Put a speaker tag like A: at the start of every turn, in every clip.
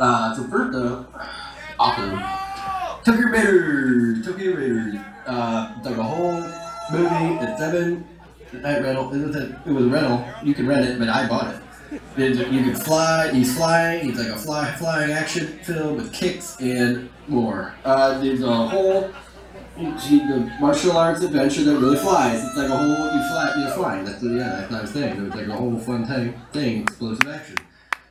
A: Uh, first up, awesome. Tokyo Raiders, Tokyo Raiders. Uh, it's like a whole movie. It's seven night rental. It was a, it was a rental. You can rent it, but I bought it. You can fly. He's flying. He's like a fly flying action film with kicks and more. Uh, there's a whole the martial arts adventure that really flies. It's like a whole you fly you're flying. That's yeah, that's what I was saying. It's like a whole fun thing thing, explosive action.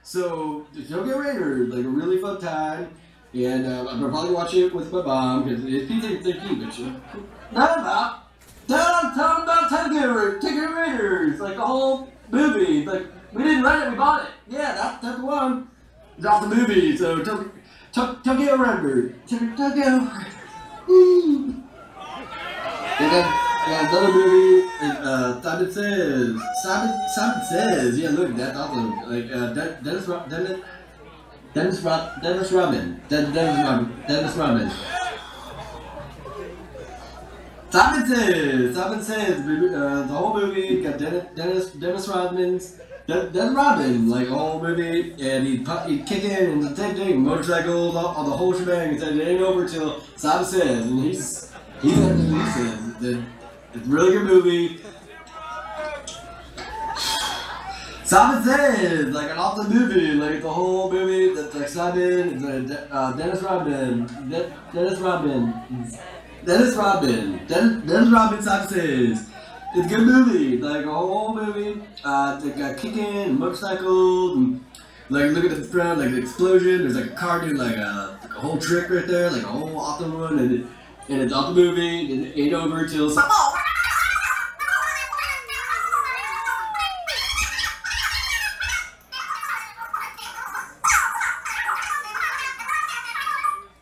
A: So Tokyo Raiders, like a really fun time. And uh, I'm gonna probably watch it with my mom because it's they're, they're cute, but you not about not talking about Tokyo Tokyo Raiders, like the whole movie. Like we didn't rent it, we bought it. Yeah, that, that's the one. It's off the movie, so Tokyo Tokyo Raiders, Tokyo. And then yeah, another movie, uh, Simon Sez. Simon, Simon Sez. Yeah, look, that's awesome. Like, uh, Dennis, Dennis, Dennis, Dennis Rodman. Dennis, Dennis, Dennis Rodman. Simon Sez. Simon Sez. Uh, the whole movie got Dennis, Dennis, Dennis Rodman's. Dennis Rodman, like the whole movie, and he'd, he'd kick in and the same thing, motorcycles, all, all the whole shebang, and it ain't over till Simon Says, and he's, he's, he says, that it's a really good movie. Simon Sez, like an awesome movie, like the whole movie, that's like Simon, uh, Dennis Rodman, De- Dennis Rodman, Dennis Rodman, Den- Dennis Rodman, Simon Sez. It's a good movie, like a whole movie. Uh, they got kicking, motorcycles, and like look at the front, like the explosion. There's like a car doing like a, like a whole trick right there, like a whole awesome one, and, and off the movie. And ain't over till.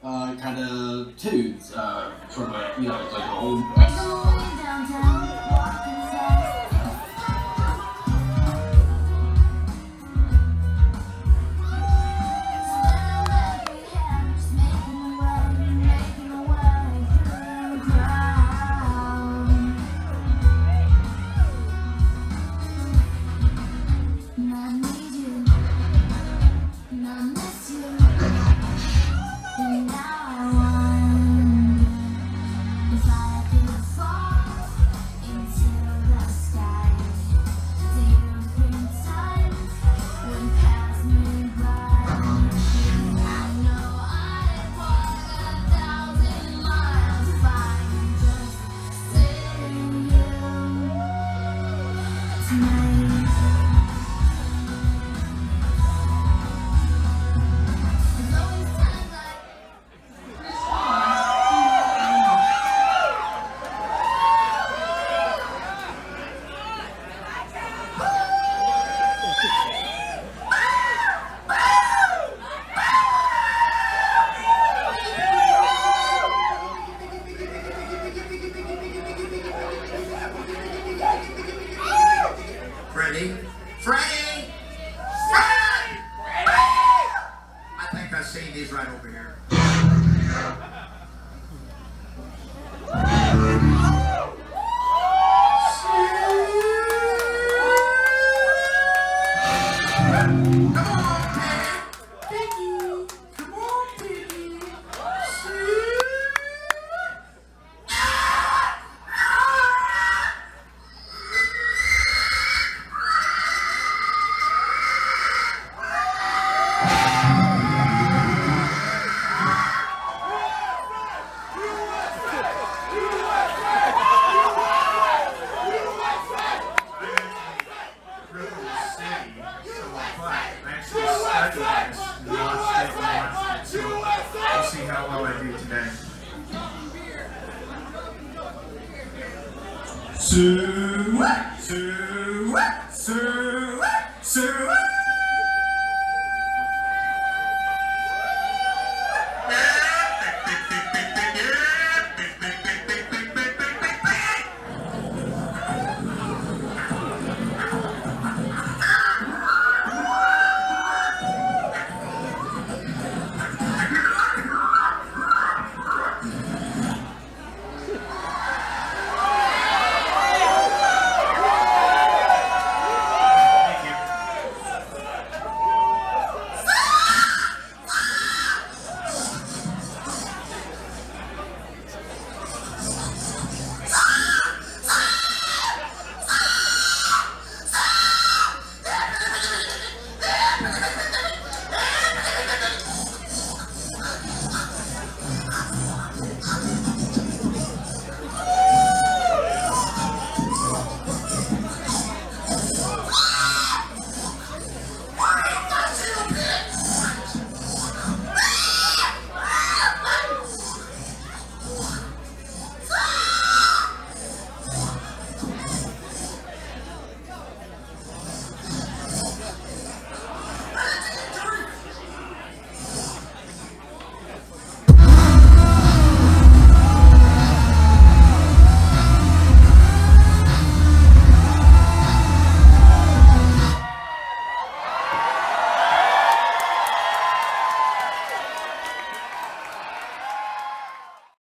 A: Uh, kind of tunes
B: Sue,